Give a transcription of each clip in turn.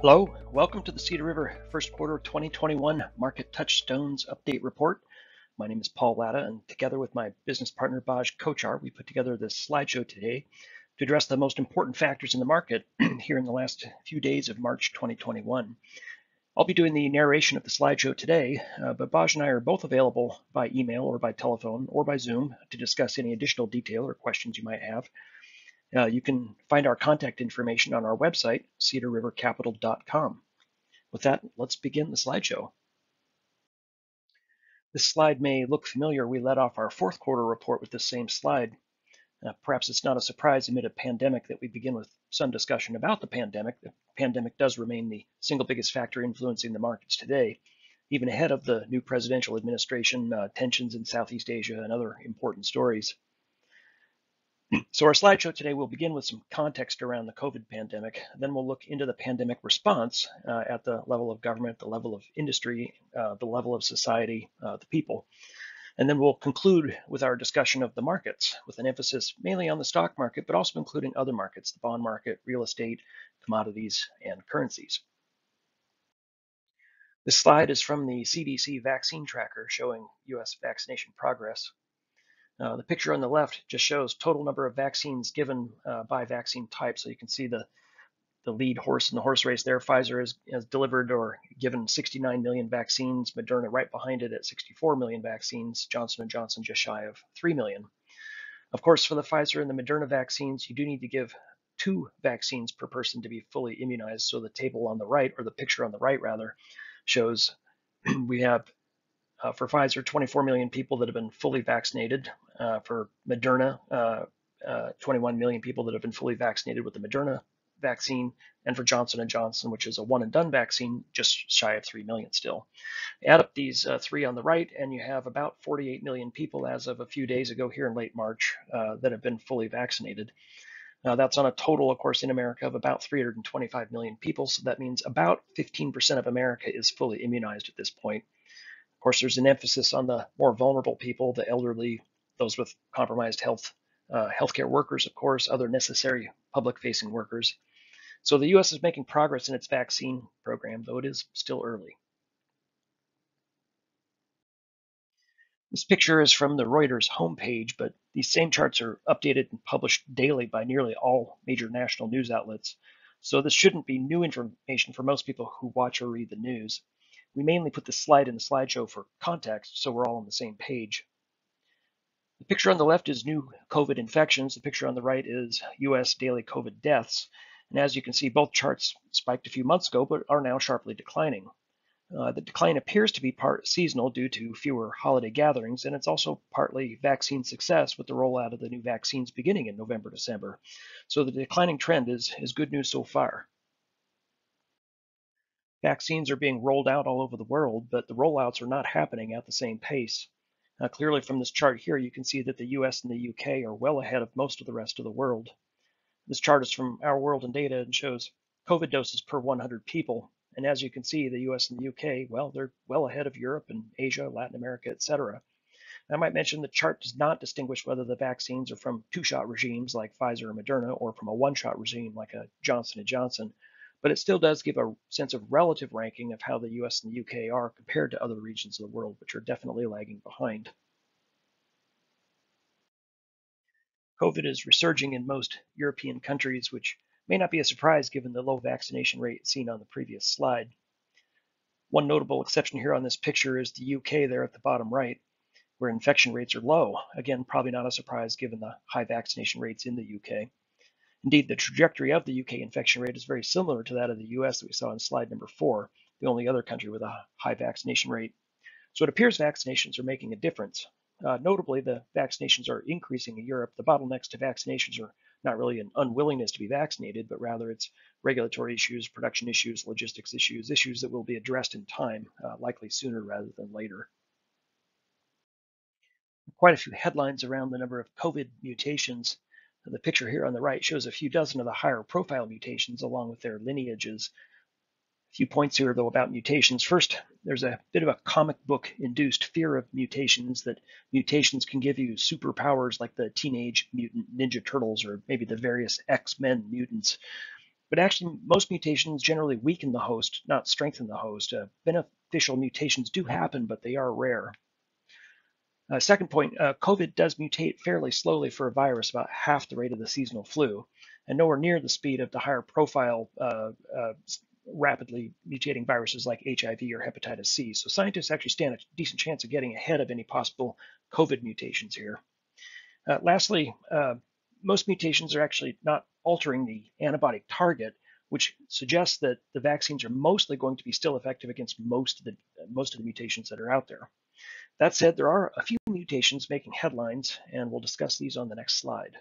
Hello, welcome to the Cedar River First Quarter 2021 Market Touchstones Update Report. My name is Paul Latta, and together with my business partner Baj Kochar, we put together this slideshow today to address the most important factors in the market here in the last few days of March 2021. I'll be doing the narration of the slideshow today, uh, but Baj and I are both available by email or by telephone or by Zoom to discuss any additional detail or questions you might have. Uh, you can find our contact information on our website, cedarrivercapital.com. With that, let's begin the slideshow. This slide may look familiar. We led off our fourth quarter report with the same slide. Uh, perhaps it's not a surprise amid a pandemic that we begin with some discussion about the pandemic. The pandemic does remain the single biggest factor influencing the markets today, even ahead of the new presidential administration, uh, tensions in Southeast Asia, and other important stories. So our slideshow today will begin with some context around the COVID pandemic. Then we'll look into the pandemic response uh, at the level of government, the level of industry, uh, the level of society, uh, the people. And then we'll conclude with our discussion of the markets with an emphasis mainly on the stock market, but also including other markets, the bond market, real estate, commodities, and currencies. This slide is from the CDC vaccine tracker showing US vaccination progress uh, the picture on the left just shows total number of vaccines given uh, by vaccine type. So you can see the, the lead horse in the horse race there. Pfizer has, has delivered or given 69 million vaccines. Moderna right behind it at 64 million vaccines. Johnson & Johnson just shy of 3 million. Of course, for the Pfizer and the Moderna vaccines, you do need to give two vaccines per person to be fully immunized. So the table on the right, or the picture on the right rather, shows we have uh, for Pfizer, 24 million people that have been fully vaccinated. Uh, for Moderna, uh, uh, 21 million people that have been fully vaccinated with the Moderna vaccine, and for Johnson & Johnson, which is a one and done vaccine, just shy of 3 million still. Add up these uh, three on the right, and you have about 48 million people as of a few days ago here in late March uh, that have been fully vaccinated. Now that's on a total, of course, in America of about 325 million people. So that means about 15% of America is fully immunized at this point. Of course, there's an emphasis on the more vulnerable people, the elderly, those with compromised health, uh, healthcare workers, of course, other necessary public-facing workers. So the U.S. is making progress in its vaccine program, though it is still early. This picture is from the Reuters homepage, but these same charts are updated and published daily by nearly all major national news outlets. So this shouldn't be new information for most people who watch or read the news. We mainly put this slide in the slideshow for context, so we're all on the same page. The picture on the left is new COVID infections. The picture on the right is US daily COVID deaths. And as you can see, both charts spiked a few months ago, but are now sharply declining. Uh, the decline appears to be part seasonal due to fewer holiday gatherings, and it's also partly vaccine success with the rollout of the new vaccines beginning in November, December. So the declining trend is, is good news so far. Vaccines are being rolled out all over the world, but the rollouts are not happening at the same pace. Uh, clearly from this chart here, you can see that the US and the UK are well ahead of most of the rest of the world. This chart is from Our World in Data and shows COVID doses per 100 people. And as you can see, the US and the UK, well, they're well ahead of Europe and Asia, Latin America, etc. I might mention the chart does not distinguish whether the vaccines are from two-shot regimes like Pfizer or Moderna or from a one-shot regime like a Johnson & Johnson, but it still does give a sense of relative ranking of how the US and the UK are compared to other regions of the world, which are definitely lagging behind. COVID is resurging in most European countries, which may not be a surprise given the low vaccination rate seen on the previous slide. One notable exception here on this picture is the UK there at the bottom right, where infection rates are low. Again, probably not a surprise given the high vaccination rates in the UK. Indeed, the trajectory of the UK infection rate is very similar to that of the US that we saw in slide number four, the only other country with a high vaccination rate. So it appears vaccinations are making a difference. Uh, notably, the vaccinations are increasing in Europe. The bottlenecks to vaccinations are not really an unwillingness to be vaccinated, but rather it's regulatory issues, production issues, logistics issues, issues that will be addressed in time, uh, likely sooner rather than later. Quite a few headlines around the number of COVID mutations the picture here on the right shows a few dozen of the higher profile mutations along with their lineages. A few points here, though, about mutations. First, there's a bit of a comic book induced fear of mutations that mutations can give you superpowers like the Teenage Mutant Ninja Turtles or maybe the various X Men mutants. But actually, most mutations generally weaken the host, not strengthen the host. Uh, beneficial mutations do happen, but they are rare. Uh, second point, uh, COVID does mutate fairly slowly for a virus, about half the rate of the seasonal flu, and nowhere near the speed of the higher profile uh, uh rapidly mutating viruses like HIV or hepatitis C. So scientists actually stand a decent chance of getting ahead of any possible COVID mutations here. Uh, lastly, uh, most mutations are actually not altering the antibody target, which suggests that the vaccines are mostly going to be still effective against most of the most of the mutations that are out there. That said, there are a few mutations making headlines, and we'll discuss these on the next slide.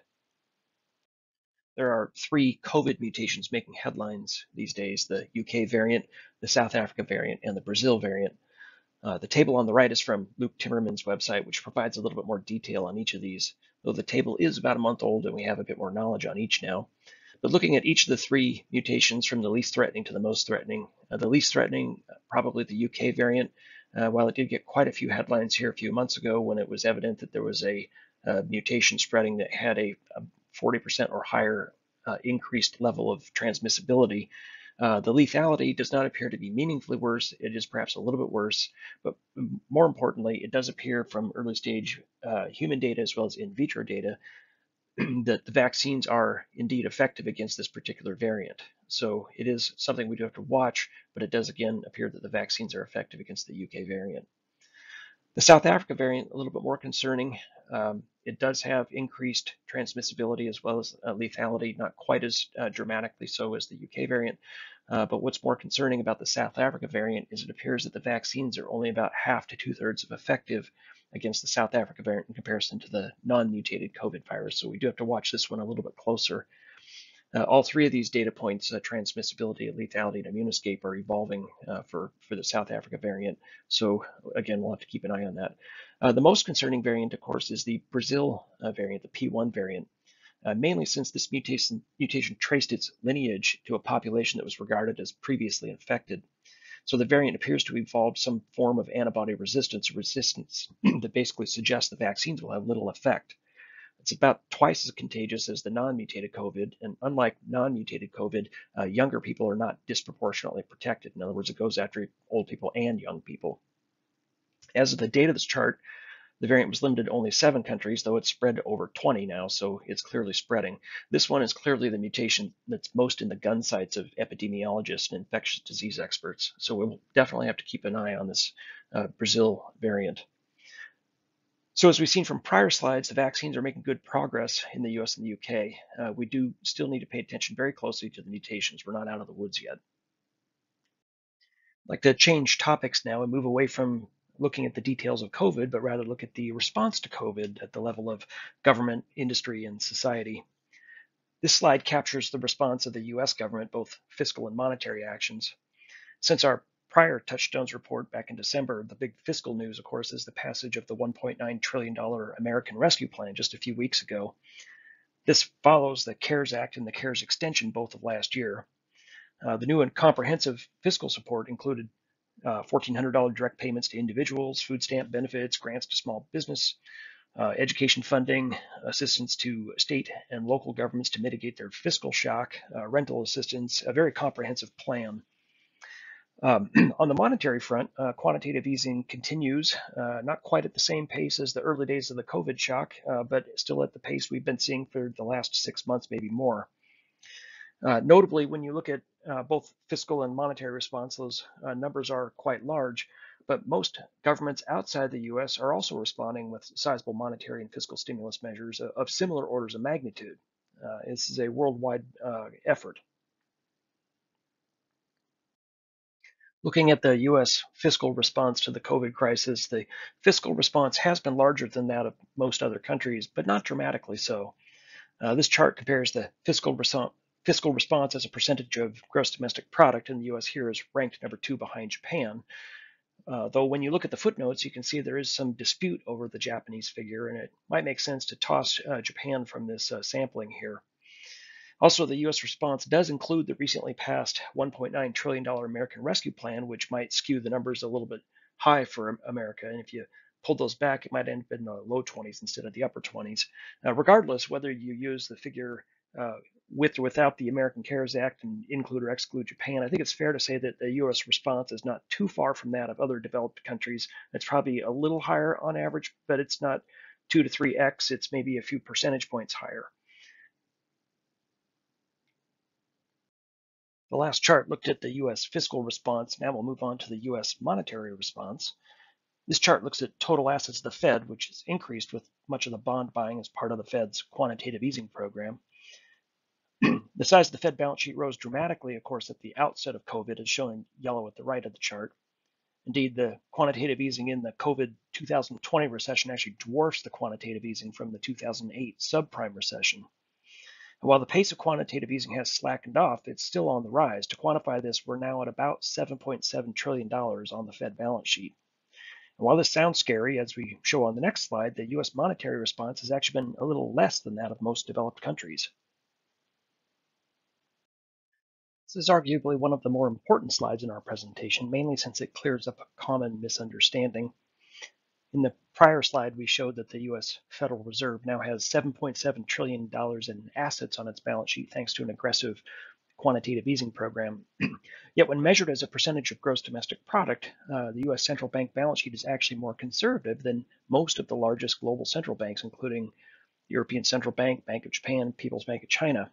There are three COVID mutations making headlines these days, the UK variant, the South Africa variant, and the Brazil variant. Uh, the table on the right is from Luke Timmerman's website, which provides a little bit more detail on each of these, though the table is about a month old and we have a bit more knowledge on each now. But looking at each of the three mutations from the least threatening to the most threatening, uh, the least threatening, uh, probably the UK variant, uh, while it did get quite a few headlines here a few months ago when it was evident that there was a, a mutation spreading that had a, a 40% or higher uh, increased level of transmissibility, uh, the lethality does not appear to be meaningfully worse. It is perhaps a little bit worse, but more importantly, it does appear from early stage uh, human data as well as in vitro data that the vaccines are indeed effective against this particular variant. So it is something we do have to watch, but it does again appear that the vaccines are effective against the UK variant. The South Africa variant, a little bit more concerning. Um, it does have increased transmissibility as well as uh, lethality, not quite as uh, dramatically so as the UK variant. Uh, but what's more concerning about the South Africa variant is it appears that the vaccines are only about half to two thirds of effective against the South Africa variant in comparison to the non-mutated COVID virus. So we do have to watch this one a little bit closer. Uh, all three of these data points, uh, transmissibility, lethality, and immune escape, are evolving uh, for, for the South Africa variant. So again, we'll have to keep an eye on that. Uh, the most concerning variant, of course, is the Brazil uh, variant, the P1 variant, uh, mainly since this mutation, mutation traced its lineage to a population that was regarded as previously infected. So the variant appears to evolve some form of antibody resistance resistance that basically suggests the vaccines will have little effect. It's about twice as contagious as the non-mutated COVID, and unlike non-mutated COVID, uh, younger people are not disproportionately protected. In other words, it goes after old people and young people. As of the date of this chart, the variant was limited to only seven countries, though it's spread to over 20 now, so it's clearly spreading. This one is clearly the mutation that's most in the gun sights of epidemiologists and infectious disease experts. So we'll definitely have to keep an eye on this uh, Brazil variant. So as we've seen from prior slides, the vaccines are making good progress in the US and the UK. Uh, we do still need to pay attention very closely to the mutations. We're not out of the woods yet. I'd like to change topics now and move away from looking at the details of COVID, but rather look at the response to COVID at the level of government, industry, and society. This slide captures the response of the US government, both fiscal and monetary actions. Since our prior Touchstones report back in December, the big fiscal news, of course, is the passage of the $1.9 trillion American Rescue Plan just a few weeks ago. This follows the CARES Act and the CARES extension both of last year. Uh, the new and comprehensive fiscal support included uh, $1,400 direct payments to individuals, food stamp benefits, grants to small business, uh, education funding, assistance to state and local governments to mitigate their fiscal shock, uh, rental assistance, a very comprehensive plan. Um, on the monetary front, uh, quantitative easing continues, uh, not quite at the same pace as the early days of the COVID shock, uh, but still at the pace we've been seeing for the last six months, maybe more. Notably, when you look at uh, both fiscal and monetary response, those uh, numbers are quite large, but most governments outside the US are also responding with sizable monetary and fiscal stimulus measures of, similar orders of magnitude. Uh, this is a worldwide uh, effort. Looking at the US fiscal response to the COVID crisis, the fiscal response has been larger than that of most other countries, but not dramatically so. Uh, this chart compares the fiscal response fiscal response as a percentage of gross domestic product in the US here is ranked number two behind Japan. Uh, though when you look at the footnotes, you can see there is some dispute over the Japanese figure, and it might make sense to toss uh, Japan from this uh, sampling here. Also, the U.S. response does include the recently passed $1.9 trillion American Rescue Plan, which might skew the numbers a little bit high for America. And if you pulled those back, it might end up in the low 20s instead of the upper 20s. regardless, whether you use the figure uh, with or without the American CARES Act and include or exclude Japan, I think it's fair to say that the US response is not too far from that of other developed countries. It's probably a little higher on average, but it's not two to three X, it's maybe a few percentage points higher. The last chart looked at the US fiscal response. Now we'll move on to the US monetary response. This chart looks at total assets of the Fed, which has increased with much of the bond buying as part of the Fed's quantitative easing program. The size of the Fed balance sheet rose dramatically, of course, at the outset of COVID, as shown in yellow at the right of the chart. Indeed, the quantitative easing in the COVID 2020 recession actually dwarfs the quantitative easing from the 2008 subprime recession. And while the pace of quantitative easing has slackened off, it's still on the rise. To quantify this, we're now at about $7.7 trillion on the Fed balance sheet. And while this sounds scary, as we show on the next slide, the US monetary response has actually been a little less than that of most developed countries. This is arguably one of the more important slides in our presentation, mainly since it clears up a common misunderstanding. In the prior slide, we showed that the U.S. Federal Reserve now has $7.7 trillion in assets on its balance sheet thanks to an aggressive quantitative easing program. Yet when measured as a percentage of gross domestic product, uh, the U.S. central bank balance sheet is actually more conservative than most of the largest global central banks, including European Central Bank, Bank of Japan, People's Bank of China.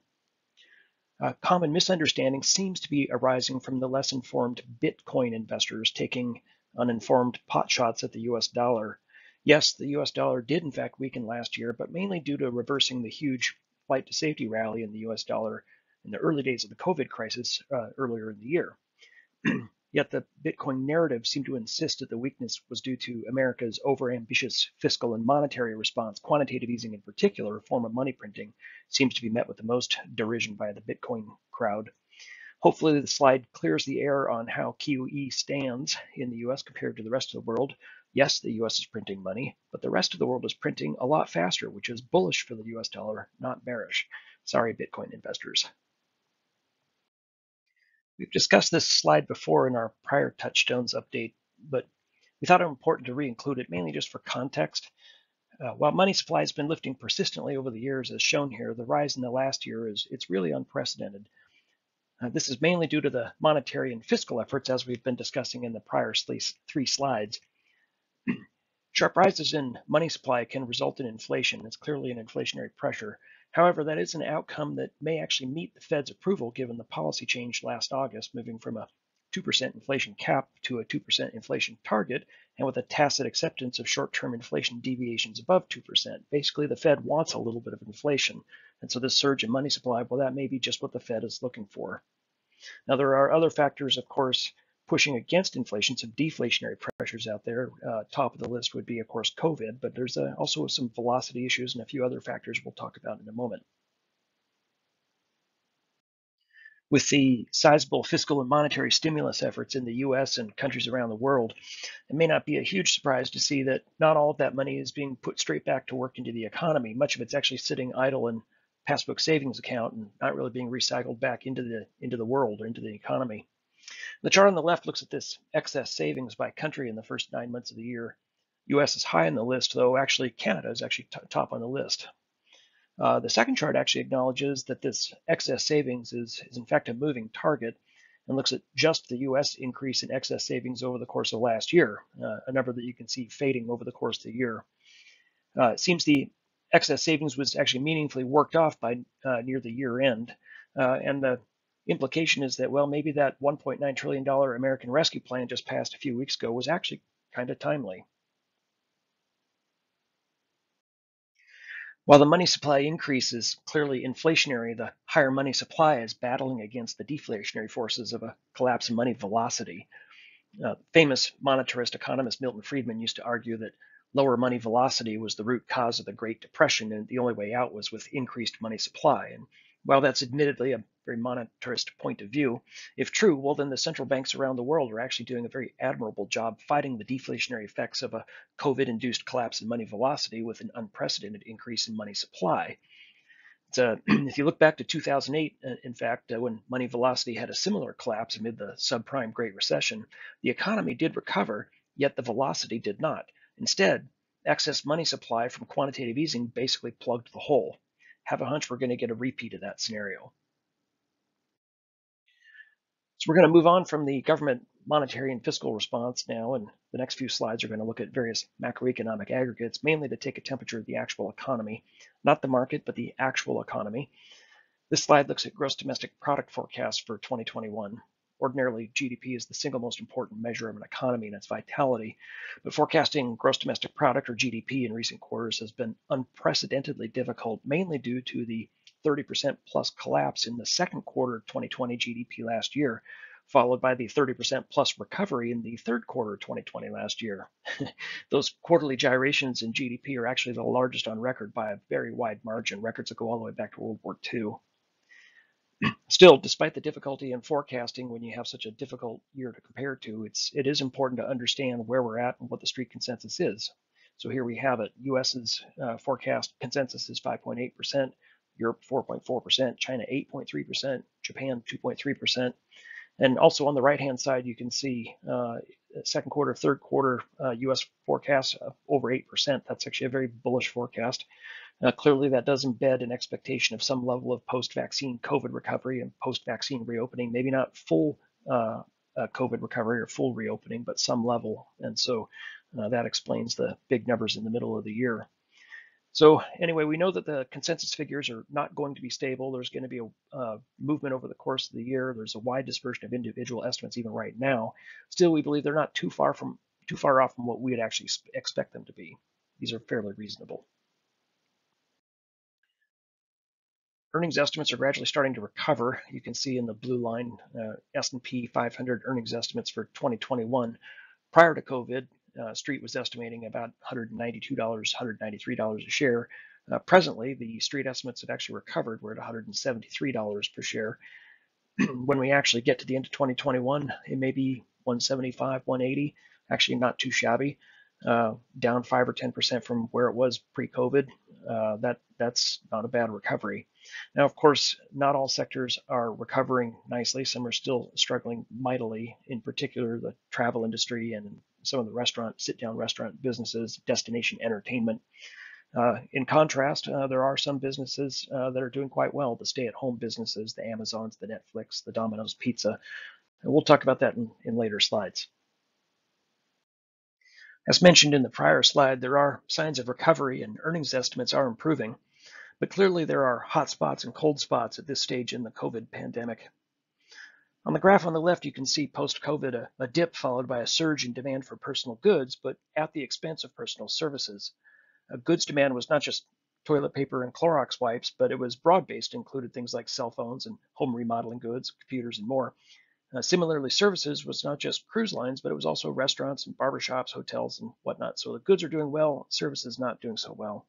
A common misunderstanding seems to be arising from the less informed Bitcoin investors taking uninformed potshots at the US dollar. Yes, the US dollar did in fact weaken last year, but mainly due to reversing the huge flight to safety rally in the US dollar in the early days of the COVID crisis uh, earlier in the year. Yet the Bitcoin narrative seemed to insist that the weakness was due to America's overambitious fiscal and monetary response. Quantitative easing, in particular, a form of money printing, seems to be met with the most derision by the Bitcoin crowd. Hopefully, the slide clears the air on how QE stands in the US compared to the rest of the world. Yes, the US is printing money, but the rest of the world is printing a lot faster, which is bullish for the US dollar, not bearish. Sorry, Bitcoin investors. We've discussed this slide before in our prior Touchstones update, but we thought it important to re-include it mainly just for context. Uh, while money supply has been lifting persistently over the years, as shown here, the rise in the last year is it's really unprecedented. Uh, this is mainly due to the monetary and fiscal efforts, as we've been discussing in the prior three slides. Sharp rises in money supply can result in inflation. It's clearly an inflationary pressure. However, that is an outcome that may actually meet the Fed's approval given the policy change last August, moving from a 2% inflation cap to a 2% inflation target, and with a tacit acceptance of short term inflation deviations above 2%. Basically, the Fed wants a little bit of inflation. And so this surge in money supply, well, that may be just what the Fed is looking for. Now, there are other factors, of course, pushing against inflation, some deflationary pressures out there. Uh, top of the list would be, of course, COVID, but there's uh, also some velocity issues and a few other factors we'll talk about in a moment. With the sizable fiscal and monetary stimulus efforts in the US and countries around the world, it may not be a huge surprise to see that not all of that money is being put straight back to work into the economy. Much of it's actually sitting idle in passbook savings account and not really being recycled back into the into the world or into the economy. The chart on the left looks at this excess savings by country in the first nine months of the year. US is high on the list, though actually Canada is actually top on the list. Uh, the second chart actually acknowledges that this excess savings is, is in fact a moving target and looks at just the US increase in excess savings over the course of last year, uh, a number that you can see fading over the course of the year. Uh, it seems the excess savings was actually meaningfully worked off by uh, near the year end, uh, and the implication is that, well, maybe that $1.9 trillion American Rescue Plan just passed a few weeks ago was actually kind of timely. While the money supply increase is clearly inflationary, the higher money supply is battling against the deflationary forces of a collapse in money velocity. Uh, famous monetarist economist Milton Friedman used to argue that lower money velocity was the root cause of the Great Depression, and the only way out was with increased money supply. And while that's admittedly a very monetarist point of view, if true, well, then the central banks around the world are actually doing a very admirable job fighting the deflationary effects of a COVID induced collapse in money velocity with an unprecedented increase in money supply. Uh, if you look back to 2008, uh, in fact, uh, when money velocity had a similar collapse amid the subprime Great Recession, the economy did recover, yet the velocity did not. Instead, excess money supply from quantitative easing basically plugged the hole. have a hunch we're going to get a repeat of that scenario. So we're going to move on from the government monetary and fiscal response now, and the next few slides are going to look at various macroeconomic aggregates, mainly to take a temperature of the actual economy, not the market, but the actual economy. This slide looks at gross domestic product forecasts for 2021. Ordinarily, GDP is the single most important measure of an economy and its vitality, but forecasting gross domestic product or GDP in recent quarters has been unprecedentedly difficult, mainly due to the 30% plus collapse in the second quarter of 2020 GDP last year, followed by the 30% plus recovery in the third quarter of 2020 last year. Those quarterly gyrations in GDP are actually the largest on record by a very wide margin, records that go all the way back to World War II. Still, despite the difficulty in forecasting when you have such a difficult year to compare to, it's it is important to understand where we're at and what the street consensus is. So here we have it. US's uh, forecast consensus is 5.8%, Europe 4.4%, China 8.3%, Japan 2.3%. And also on the right-hand side, you can see uh, second quarter, third quarter uh, U.S. forecast over 8%. That's actually a very bullish forecast. Uh, clearly, that does embed an expectation of some level of post-vaccine COVID recovery and post-vaccine reopening. Maybe not full uh, uh, COVID recovery or full reopening, but some level. And so uh, that explains the big numbers in the middle of the year. So anyway, we know that the consensus figures are not going to be stable. There's going to be a uh, movement over the course of the year. There's a wide dispersion of individual estimates even right now. Still, we believe they're not too far from too far off from what we would actually expect them to be. These are fairly reasonable. Earnings estimates are gradually starting to recover. You can see in the blue line uh, S&P 500 earnings estimates for 2021. Prior to COVID, uh, Street was estimating about $192, $193 a share. Uh, presently, the Street estimates have actually recovered. We're at $173 per share. when we actually get to the end of 2021, it may be 175, 180. Actually, not too shabby. Uh, down five or 10% from where it was pre-COVID. Uh, that that's not a bad recovery. Now, of course, not all sectors are recovering nicely. Some are still struggling mightily. In particular, the travel industry and some of the restaurant, sit-down restaurant businesses, destination entertainment. Uh, in contrast, uh, there are some businesses uh, that are doing quite well. The stay-at-home businesses, the Amazons, the Netflix, the Domino's Pizza. And we'll talk about that in, in later slides. As mentioned in the prior slide, there are signs of recovery and earnings estimates are improving, but clearly there are hot spots and cold spots at this stage in the COVID pandemic. On the graph on the left, you can see post-COVID a, a, dip followed by a surge in demand for personal goods, but at the expense of personal services. A goods demand was not just toilet paper and Clorox wipes, but it was broad-based, included things like cell phones and home remodeling goods, computers, and more. Uh, similarly, services was not just cruise lines, but it was also restaurants and barbershops, hotels, and whatnot. So the goods are doing well, services not doing so well.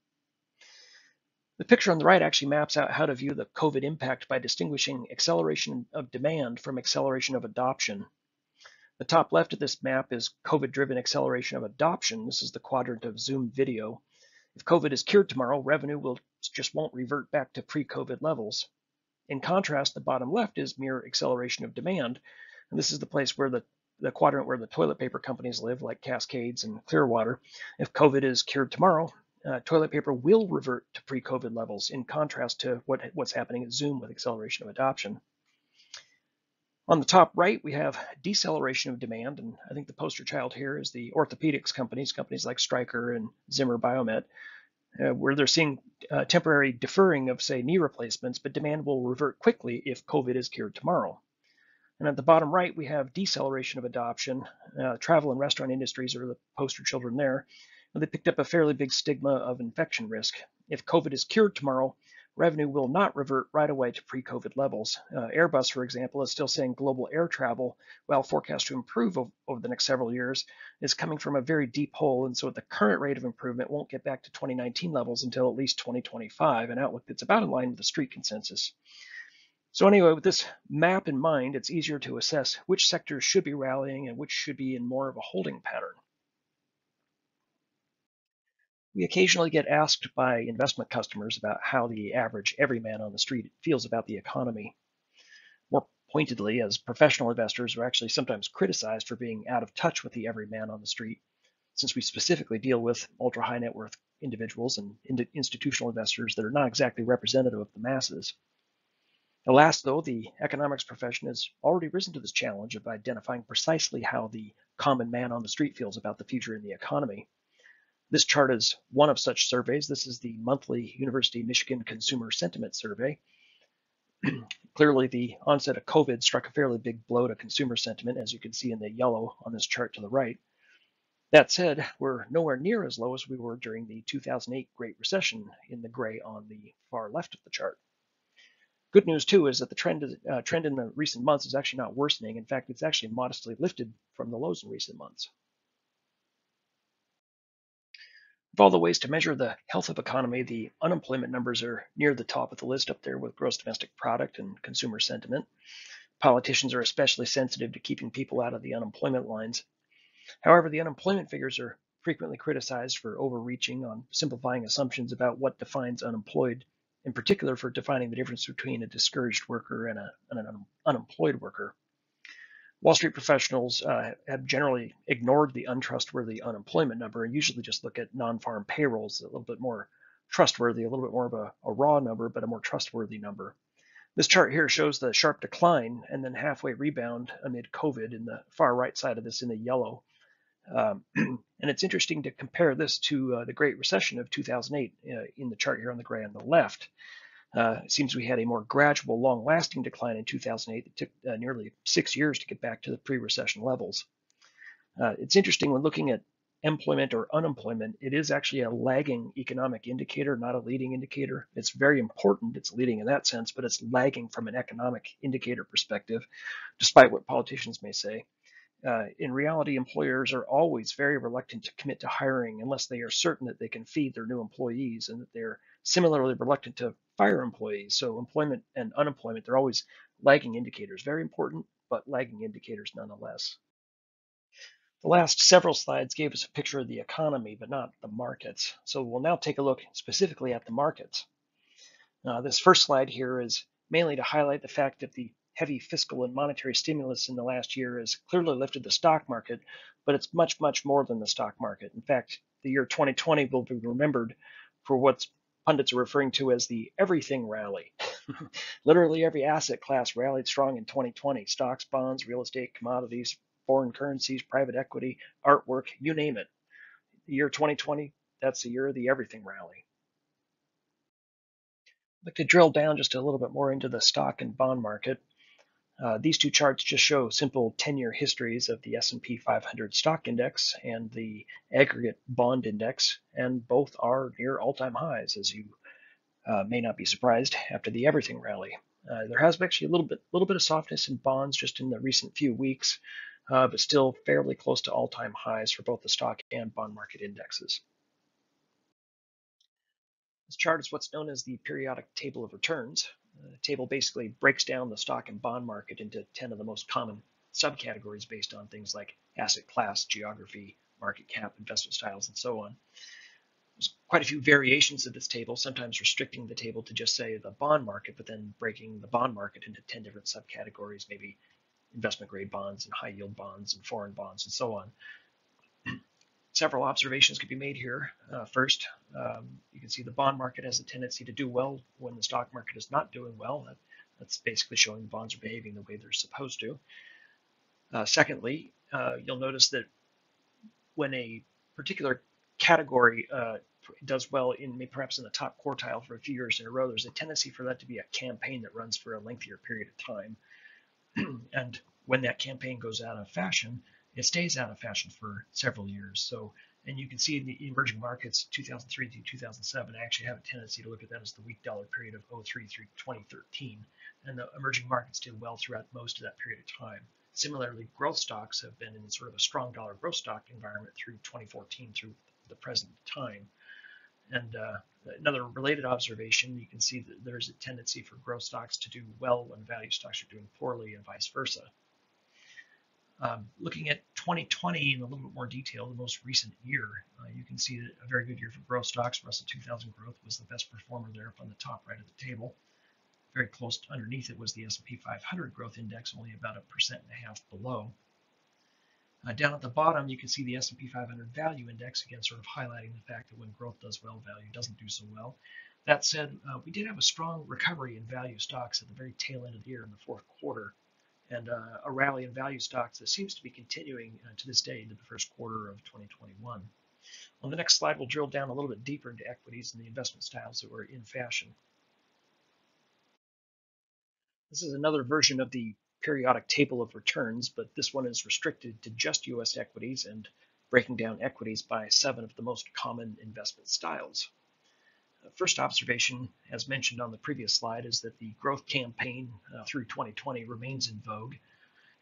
The picture on the right actually maps out how to view the COVID impact by distinguishing acceleration of demand from acceleration of adoption. The top left of this map is COVID-driven acceleration of adoption. This is the quadrant of Zoom video. If COVID is cured tomorrow, revenue will just won't revert back to pre-COVID levels. In contrast, the bottom left is mere acceleration of demand. And this is the place where the, the quadrant where the toilet paper companies live, like Cascades and Clearwater. If COVID is cured tomorrow, uh, toilet paper will revert to pre-COVID levels, in contrast to what, what's happening at Zoom with acceleration of adoption. On the top right, we have deceleration of demand, and I think the poster child here is the orthopedics companies, companies like Stryker and Zimmer Biomet, uh, where they're seeing uh, temporary deferring of, say, knee replacements, but demand will revert quickly if COVID is cured tomorrow. And at the bottom right, we have deceleration of adoption. Uh, travel and restaurant industries are the poster children there. And they picked up a fairly big stigma of infection risk. If COVID is cured tomorrow, revenue will not revert right away to pre-COVID levels. Uh, Airbus, for example, is still saying global air travel, while forecast to improve over the next several years, is coming from a very deep hole, and so the current rate of improvement won't get back to 2019 levels until at least 2025, an outlook that's about in line with the street consensus. So anyway, with this map in mind, it's easier to assess which sectors should be rallying and which should be in more of a holding pattern. We occasionally get asked by investment customers about how the average everyman on the street feels about the economy. More pointedly, as professional investors are actually sometimes criticized for being out of touch with the everyman on the street. since we specifically deal with ultra high net worth individuals and institutional investors that are not exactly representative of the masses. Alas, though, the economics profession has already risen to this challenge of identifying precisely how the common man on the street feels about the future in the economy. This chart is one of such surveys. This is the monthly University of Michigan Consumer Sentiment Survey. Clearly, the onset of COVID struck a fairly big blow to consumer sentiment, as you can see in the yellow on this chart to the right. That said, we're nowhere near as low as we were during the 2008 Great Recession in the gray on the far left of the chart. Good news too is that the trend, uh, trend in the recent months is actually not worsening. In fact, it's actually modestly lifted from the lows in recent months. Of all the ways to measure the health of economy, the unemployment numbers are near the top of the list up there with gross domestic product and consumer sentiment. Politicians are especially sensitive to keeping people out of the unemployment lines. However, the unemployment figures are frequently criticized for overreaching on simplifying assumptions about what defines unemployed in particular for defining the difference between a discouraged worker and, a, and an un, unemployed worker. Wall Street professionals uh, have generally ignored the untrustworthy unemployment number and usually just look at non-farm payrolls, a little bit more trustworthy, a little bit more of a, a raw number, but a more trustworthy number. This chart here shows the sharp decline and then halfway rebound amid COVID in the far right side of this in the yellow. Um, and it's interesting to compare this to uh, the Great Recession of 2008 uh, in the chart here on the gray on the left. Uh, it seems we had a more gradual, long-lasting decline in 2008 that took uh, nearly six years to get back to the pre-recession levels. Uh, it's interesting when looking at employment or unemployment, it is actually a lagging economic indicator, not a leading indicator. It's very important, it's leading in that sense, but it's lagging from an economic indicator perspective, despite what politicians may say. Uh, in reality, employers are always very reluctant to commit to hiring unless they are certain that they can feed their new employees and that they're similarly reluctant to fire employees. So employment and unemployment, they're always lagging indicators. Very important, but lagging indicators nonetheless. The last several slides gave us a picture of the economy, but not the markets. So we'll now take a look specifically at the markets. Uh, this first slide here is mainly to highlight the fact that the heavy fiscal and monetary stimulus in the last year has clearly lifted the stock market, but it's much, much more than the stock market. In fact, the year 2020 will be remembered for what pundits are referring to as the everything rally. Literally every asset class rallied strong in 2020 stocks, bonds, real estate, commodities, foreign currencies, private equity, artwork, you name it. The year 2020, that's the year of the everything rally. I'd like to drill down just a little bit more into the stock and bond market. Uh, these two charts just show simple 10-year histories of the S&P 500 stock index and the aggregate bond index, and both are near all-time highs, as you uh, may not be surprised after the everything rally. Uh, there has been actually a little bit, little bit of softness in bonds just in the recent few weeks, uh, but still fairly close to all-time highs for both the stock and bond market indexes. This chart is what's known as the periodic table of returns. The table basically breaks down the stock and bond market into 10 of the most common subcategories based on things like asset class, geography, market cap, investment styles, and so on. There's quite a few variations of this table, sometimes restricting the table to just say the bond market, but then breaking the bond market into 10 different subcategories, maybe investment grade bonds and high yield bonds and foreign bonds and so on several observations could be made here. Uh, first, um, you can see the bond market has a tendency to do well when the stock market is not doing well. That, that's basically showing the bonds are behaving the way they're supposed to. Uh, secondly, uh, you'll notice that when a particular category uh, does well in perhaps in the top quartile for a few years in a row, there's a tendency for that to be a campaign that runs for a lengthier period of time. and when that campaign goes out of fashion, it stays out of fashion for several years. So, and you can see in the emerging markets, 2003 to 2007, I actually have a tendency to look at that as the weak dollar period of 03 through 2013. And the emerging markets did well throughout most of that period of time. Similarly, growth stocks have been in sort of a strong dollar growth stock environment through 2014 through the present time. And uh, another related observation, you can see that there's a tendency for growth stocks to do well when value stocks are doing poorly and vice versa. Um, looking at 2020 in a little bit more detail, the most recent year, uh, you can see a very good year for growth stocks. Russell 2000 growth was the best performer there up on the top right of the table. Very close to, underneath it was the S&P 500 growth index, only about a percent and a half below. Uh, down at the bottom, you can see the S&P 500 Value Index, again, sort of highlighting the fact that when growth does well, value doesn't do so well. That said, uh, we did have a strong recovery in value stocks at the very tail end of the year in the fourth quarter, and uh, a rally in value stocks that seems to be continuing uh, to this day into the first quarter of 2021. On the next slide, we'll drill down a little bit deeper into equities and the investment styles that were in fashion. This is another version of the periodic table of returns, but this one is restricted to just US equities and breaking down equities by seven of the most common investment styles. The first observation, as mentioned on the previous slide, is that the growth campaign uh, through 2020 remains in vogue,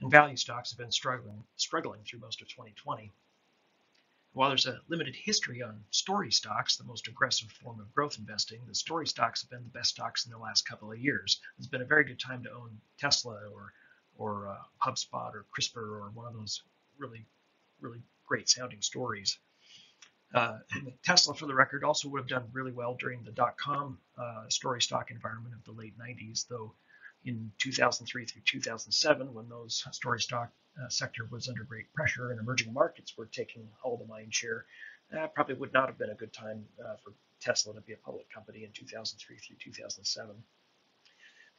and value stocks have been struggling, struggling through most of 2020. While there's a limited history on story stocks, the most aggressive form of growth investing, the story stocks have been the best stocks in the last couple of years. It's been a very good time to own Tesla or or uh, HubSpot or CRISPR or one of those really, really great sounding stories. Uh, Tesla, for the record, also would have done really well during the dot-com uh, story stock environment of the late 90s, though in 2003 through 2007, when those story stock uh, sector was under great pressure and emerging markets were taking all the mind share, uh, probably would not have been a good time uh, for Tesla to be a public company in 2003 through 2007.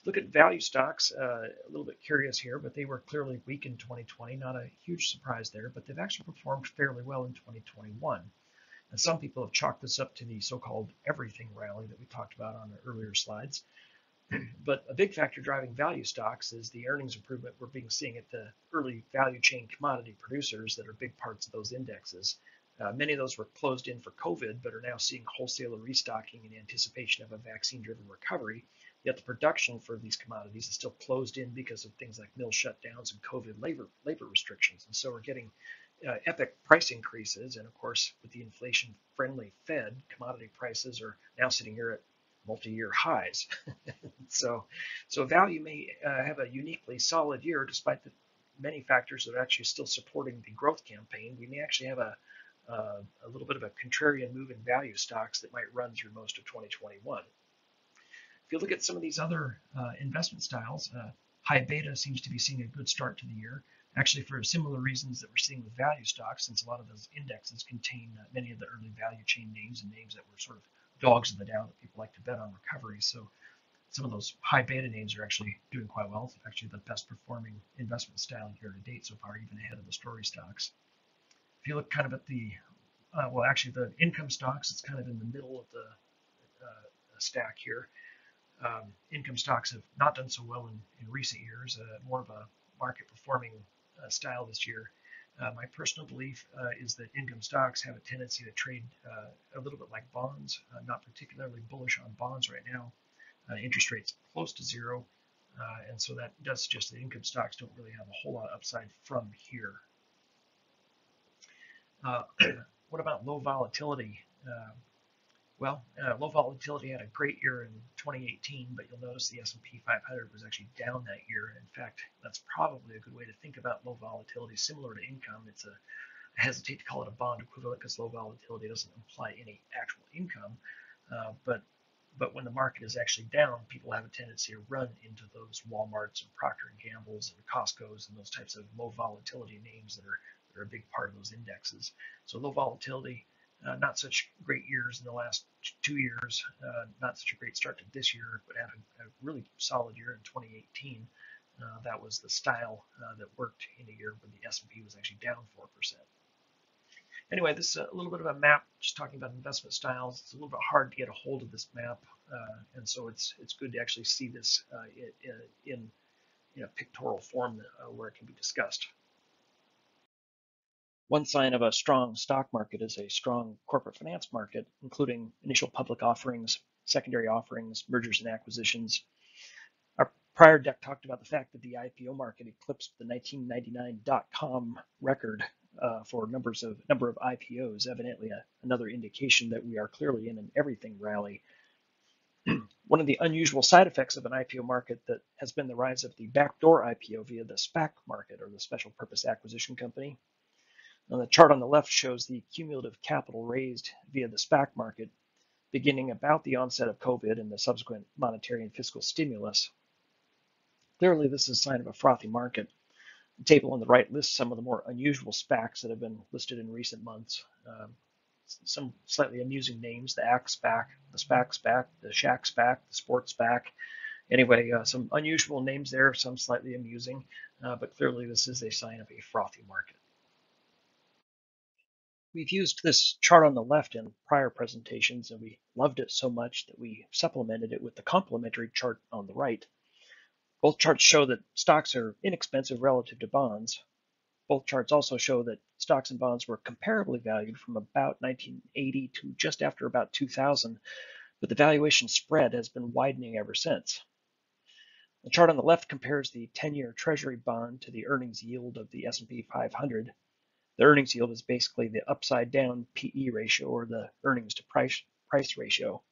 Look at value stocks, uh, a little bit curious here, but they were clearly weak in 2020. Not a huge surprise there, but they've actually performed fairly well in 2021. And some people have chalked this up to the so-called everything rally that we talked about on the earlier slides. but a big factor driving value stocks is the earnings improvement we're being seeing at the early value chain commodity producers that are big parts of those indexes. Uh, many of those were closed in for COVID, but are now seeing wholesaler restocking in anticipation of a vaccine-driven recovery. Yet the production for these commodities is still closed in because of things like mill shutdowns and COVID labor labor restrictions. And so we're getting uh, epic price increases. And of course, with the inflation-friendly Fed, commodity prices are now sitting here at multi-year highs. so, so value may uh, have a uniquely solid year despite the many factors that are actually still supporting the growth campaign. We may actually have a uh, a little bit of a contrarian move in value stocks that might run through most of 2021. If you look at some of these other uh, investment styles, uh, high beta seems to be seeing a good start to the year, actually for similar reasons that we're seeing with value stocks, since a lot of those indexes contain uh, many of the early value chain names and names that were sort of dogs of the Dow that people like to bet on recovery. So some of those high beta names are actually doing quite well. It's actually the best performing investment style year to date so far, even ahead of the story stocks. If you look kind of at the, uh, well, actually the income stocks, it's kind of in the middle of the uh, stack here. Um, income stocks have not done so well in, in recent years, uh, more of a market performing uh, style this year. Uh, my personal belief uh, is that income stocks have a tendency to trade a little bit like bonds, not particularly bullish on bonds right now. interest rates close to zero, and so that does suggest that income stocks don't really have a whole lot of upside from here. Uh, what about low volatility? Well, uh, low volatility had a great year in 2018, but you'll notice the S&P 500 was actually down that year. In fact, that's probably a good way to think about low volatility. Similar to income, it's a I hesitate to call it a bond equivalent because low volatility doesn't imply any actual income. Uh, but but when the market is actually down, people have a tendency to run into those WalMarts and Procter and Gamble's and Costco's and those types of low volatility names that are they're a big part of those indexes. So low volatility, uh, not such great years in the last two years, uh, not such a great start to this year, but had a, a really solid year in 2018. Uh, that was the style uh, that worked in a year when the S&P was actually down 4%. Anyway, this is a little bit of a map, just talking about investment styles. It's a little bit hard to get a hold of this map, uh, and so it's it's good to actually see this uh, in, in, in a pictorial form where it can be discussed. One sign of a strong stock market is a strong corporate finance market, including initial public offerings, secondary offerings, mergers and acquisitions. Our prior deck talked about the fact that the IPO market eclipsed the 1999 dot-com record uh, for numbers of number of IPOs, evidently a, another indication that we are clearly in an everything rally. One of the unusual side effects of an IPO market that has been the rise of the backdoor IPO via the SPAC market or the special purpose acquisition company. And the chart on the left shows the cumulative capital raised via the SPAC market beginning about the onset of COVID and the subsequent monetary and fiscal stimulus. Clearly, this is a sign of a frothy market. The table on the right lists some of the more unusual SPACs that have been listed in recent months. Um, some slightly amusing names, the Axe SPAC, the SPAC SPAC, the Shack SPAC, the Sports SPAC. Anyway, uh, some unusual names there, some slightly amusing, uh, but clearly this is a sign of a frothy market. We've used this chart on the left in prior presentations, and we loved it so much that we supplemented it with the complementary chart on the right. Both charts show that stocks are inexpensive relative to bonds. Both charts also show that stocks and bonds were comparably valued from about 1980 to just after about 2000, but the valuation spread has been widening ever since. The chart on the left compares the 10-year Treasury bond to the earnings yield of the S&P 500, the earnings yield is basically the upside down PE ratio or the earnings to price price ratio.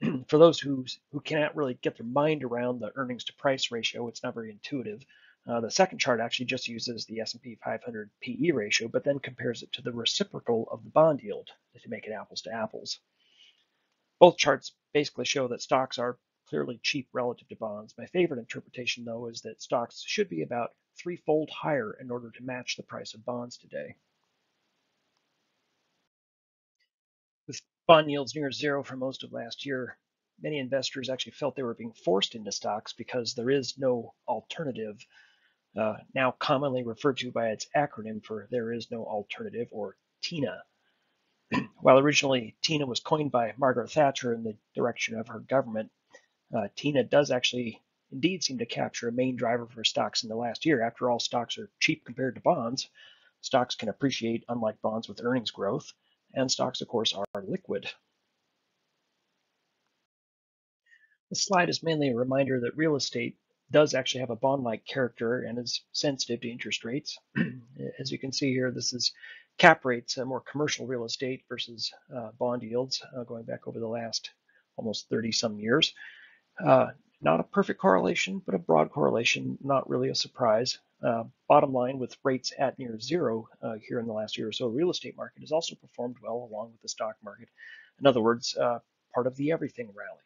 For those who who cannot really get their mind around the earnings to price ratio, it's not very intuitive. Uh, the second chart actually just uses the S&P 500 PE ratio, but then compares it to the reciprocal of the bond yield to make it apples to apples. Both charts basically show that stocks are clearly cheap relative to bonds. My favorite interpretation, though, is that stocks should be about threefold higher in order to match the price of bonds today. With bond yields near zero for most of last year, many investors actually felt they were being forced into stocks because there is no alternative, uh, now commonly referred to by its acronym for There Is No Alternative, or TINA. While originally TINA was coined by Margaret Thatcher in the direction of her government, uh, TINA does actually indeed seem to capture a main driver for stocks in the last year. After all, stocks are cheap compared to bonds. Stocks can appreciate, unlike bonds with earnings growth, and stocks, of course, are liquid. This slide is mainly a reminder that real estate does actually have a bond-like character and is sensitive to interest rates. As you can see here, this is cap rates, uh, more commercial real estate versus uh, bond yields uh, going back over the last almost 30 some years. Not a perfect correlation, but a broad correlation, not really a surprise. Uh, bottom line, with rates at near zero uh, here in the last year or so, real estate market has also performed well along with the stock market. In other words, uh, part of the everything rally.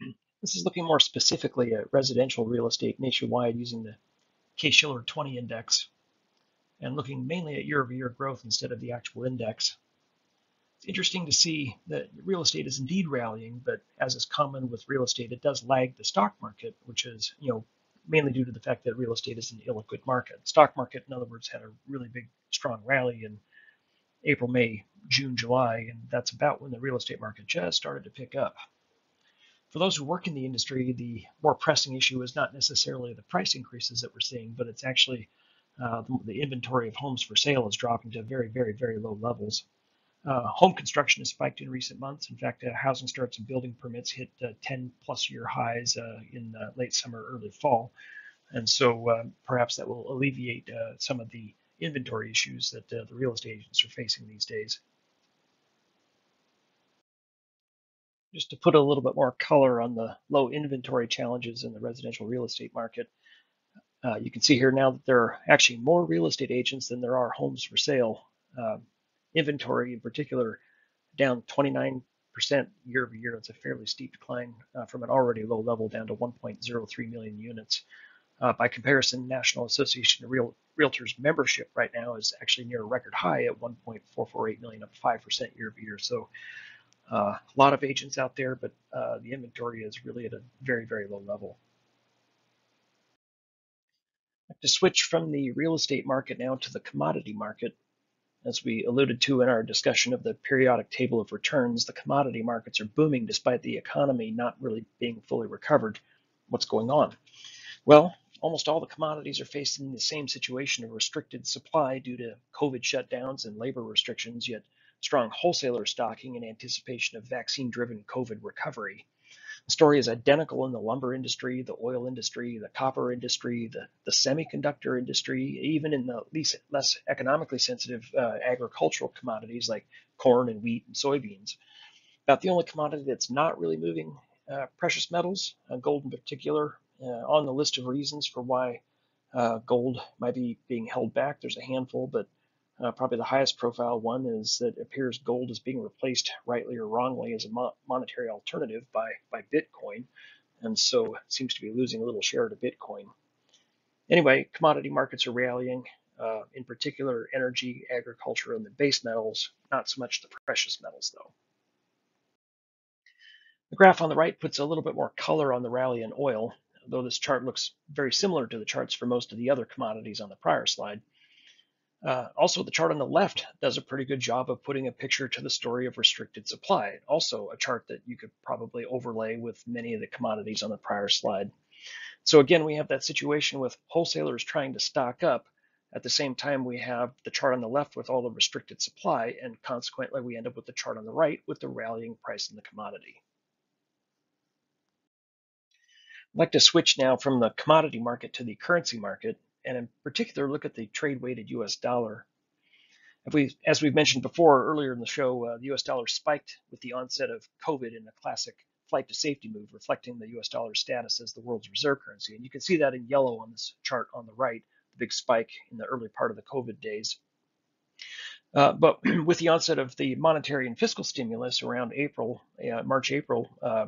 This is looking more specifically at residential real estate nationwide using the Case-Shiller 20 index and looking mainly at year-over-year -year growth instead of the actual index. It's interesting to see that real estate is indeed rallying, but as is common with real estate, it does lag the stock market, which is, you know, mainly due to the fact that real estate is an illiquid market. Stock market, in other words, had a really big, strong rally in April, May, June, July, and that's about when the real estate market just started to pick up. For those who work in the industry, the more pressing issue is not necessarily the price increases that we're seeing, but it's actually uh, the inventory of homes for sale is dropping to very, very, very low levels. Uh, home construction has spiked in recent months. In fact, uh, housing starts and building permits hit uh, 10 plus year highs uh, in late summer, early fall. And so uh, perhaps that will alleviate some of the inventory issues that the real estate agents are facing these days. Just to put a little bit more color on the low inventory challenges in the residential real estate market, you can see here now that there are actually more real estate agents than there are homes for sale. Inventory in particular down 29% year over year. It's a fairly steep decline uh, from an already low level down to 1.03 million units. Uh, by comparison, National Association of Real, Realtors membership right now is actually near a record high at 1.448 million, up 5% year over year. So uh, a lot of agents out there, but uh, the inventory is really at a very, very low level. To switch from the real estate market now to the commodity market, as we alluded to in our discussion of the periodic table of returns, the commodity markets are booming despite the economy not really being fully recovered. What's going on? Well, almost all the commodities are facing the same situation of restricted supply due to COVID shutdowns and labor restrictions, yet strong wholesaler stocking in anticipation of vaccine driven COVID recovery. The story is identical in the lumber industry, the oil industry, the copper industry, the, the semiconductor industry, even in the least, less economically sensitive uh, agricultural commodities like corn and wheat and soybeans. About the only commodity that's not really moving, uh, precious metals, uh, gold in particular, uh, on the list of reasons for why uh, gold might be being held back. There's a handful, but uh, probably the highest profile one is that it appears gold is being replaced, rightly or wrongly, as a mo monetary alternative by, by Bitcoin. and so seems to be losing a little share to Bitcoin. Anyway, commodity markets are rallying, uh, in particular energy, agriculture, and the base metals, not so much the precious metals though. The graph on the right puts a little bit more color on the rally in oil, though this chart looks very similar to the charts for most of the other commodities on the prior slide. Uh, also, the chart on the left does a pretty good job of putting a picture to the story of restricted supply. Also, a chart that you could probably overlay with many of the commodities on the prior slide. So again, we have that situation with wholesalers trying to stock up. At the same time, we have the chart on the left with all the restricted supply, and consequently, we end up with the chart on the right with the rallying price in the commodity. I'd like to switch now from the commodity market to the currency market, and in particular, look at the trade-weighted U.S. dollar. We, as we've mentioned before earlier in the show, uh, the U.S. dollar spiked with the onset of COVID in a classic flight to safety move, reflecting the US dollar status as the world's reserve currency. And you can see that in yellow on this chart on the right, the big spike in the early part of the COVID days. Uh, but with the onset of the monetary and fiscal stimulus around April, uh, March, April, uh,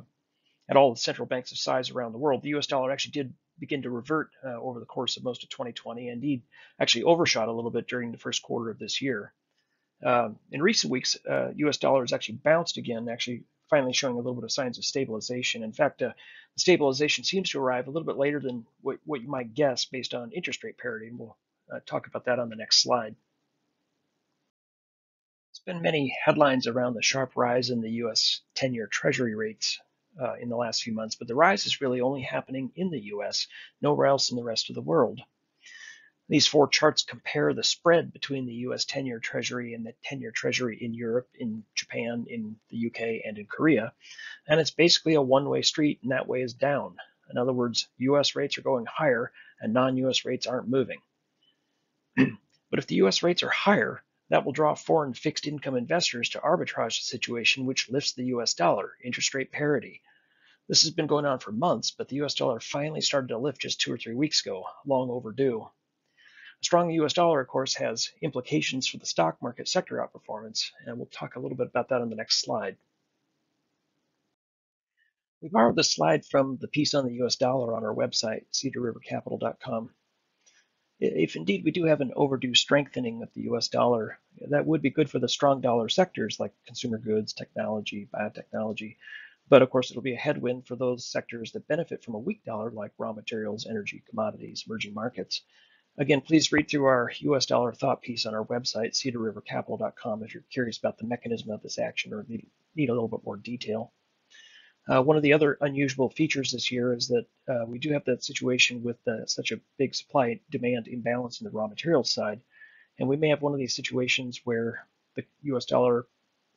at all the central banks of size around the world, the US dollar actually did begin to revert uh, over the course of most of 2020, and indeed actually overshot a little bit during the first quarter of this year. Um, in recent weeks, US uh, dollar has actually bounced again, actually finally showing a little bit of signs of stabilization. In fact, uh, the stabilization seems to arrive a little bit later than what, what you might guess based on interest rate parity, and we'll uh, talk about that on the next slide. There's been many headlines around the sharp rise in the U.S. 10-year Treasury rates uh, in the last few months, but the rise is really only happening in the U.S., nowhere else in the rest of the world. These four charts compare the spread between the US 10 year Treasury and the 10 year Treasury in Europe, in Japan, in the UK, and in Korea. And it's basically a one way street, and that way is down. In other words, US rates are going higher and non US rates aren't moving. but if the US rates are higher, that will draw foreign fixed income investors to arbitrage the situation, which lifts the US dollar, interest rate parity. This has been going on for months, but the US dollar finally started to lift just two or three weeks ago, long overdue. A strong US dollar, of course, has implications for the stock market sector outperformance, and we'll talk a little bit about that on the next slide. We borrowed this slide from the piece on the US dollar on our website, cedarrivercapital.com. If indeed we do have an overdue strengthening of the US dollar, that would be good for the strong dollar sectors like consumer goods, technology, biotechnology. But of course, it'll be a headwind for those sectors that benefit from a weak dollar like raw materials, energy, commodities, emerging markets. Again, please read through our US dollar thought piece on our website, cedarrivercapital.com, if you're curious about the mechanism of this action or need, need a little bit more detail. Uh, one of the other unusual features this year is that uh, we do have that situation with uh, such a big supply demand imbalance in the raw materials side. And we may have one of these situations where the US dollar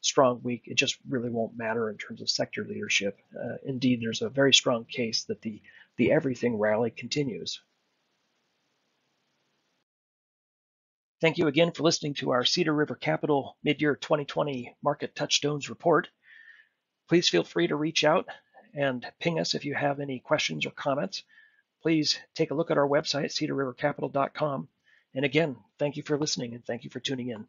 strong, weak, it just really won't matter in terms of sector leadership. Uh, indeed, there's a very strong case that the, the everything rally continues. Thank you again for listening to our Cedar River Capital Midyear 2020 Market Touchstones Report. Please feel free to reach out and ping us if you have any questions or comments. Please take a look at our website, cedarrivercapital.com. And again, thank you for listening and thank you for tuning in.